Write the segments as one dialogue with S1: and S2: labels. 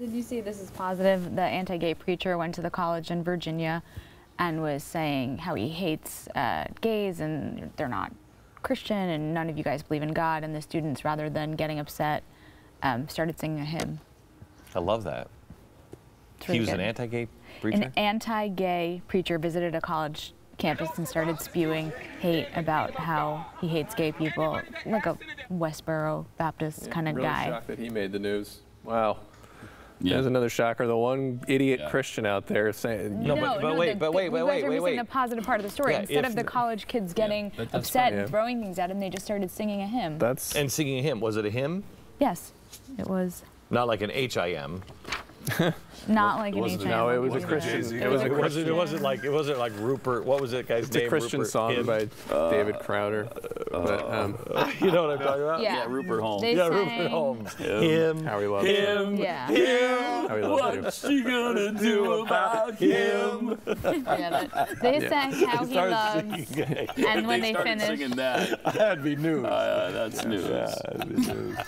S1: Did you see this is positive? The anti-gay preacher went to the college in Virginia and was saying how he hates uh, gays and they're not Christian and none of you guys believe in God. And the students, rather than getting upset, um, started singing a hymn.
S2: I love that.
S1: It's
S2: he
S1: really
S2: was an anti-gay preacher.
S1: An anti-gay preacher visited a college campus and started spewing hate about how he hates gay people, like a Westboro Baptist kind of
S3: really
S1: guy.
S3: shocked that he made the news. Wow.
S4: Yeah.
S3: There's another shocker. The one idiot
S4: Yeah.
S3: Christian out there saying,
S2: No, but- but wait,
S1: the-
S2: but
S1: the-
S2: wait,
S1: you
S2: wait,
S1: guys
S2: wait,
S1: are
S2: wait,
S1: missing
S2: wait.
S1: the positive part of the story.
S2: Yeah,
S1: Instead of the
S2: the-
S1: college kids getting
S4: that- that's
S1: upset
S3: fine, yeah.
S1: and throwing things at him, they just started singing a hymn.
S3: that's
S2: and singing a hymn. Was it a hymn?
S1: yes, it was
S2: Not like an H-I-M.
S1: not like an
S4: wasn't-
S1: HIM.
S3: no, it was a
S4: Wasn't
S3: Christian.
S4: Jay-Z.
S3: It was a
S2: It wasn't,
S3: Christian.
S2: it wasn't like it wasn't like Rupert. What was it, guy's
S3: It's a? Christian
S2: Rupert
S3: song
S2: Hymn?
S3: by David Crowder. but, um,
S2: you know what I'm talking about?
S1: Yeah,
S4: Yeah, Rupert Holmes.
S1: They
S2: Yeah, Rupert Holmes. Him.
S3: how we love it.
S2: Him.
S1: Yeah,
S3: How we love it.
S2: she gonna do about him?
S1: yeah they sang how he loved, and when they,
S4: started
S1: finished,
S4: singing that.
S2: That'd be news.
S4: Uh, that's news.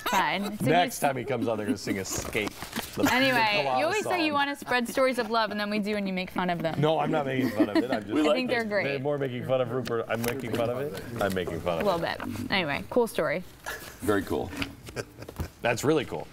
S1: fine. So
S2: Next time he comes on, they're gonna sing Escape. the- the
S1: Anyway, you always say you want to spread stories of love, and then we do, and you make fun of them.
S2: No, I'm not making fun of it. I'm just.
S1: I think they're great.
S2: More making fun of Rupert. I'm making fun of it. I'm making fun of it.
S1: A
S2: of
S1: little
S2: it.
S1: bit. Anyway, cool story.
S4: Very cool.
S2: That's really cool.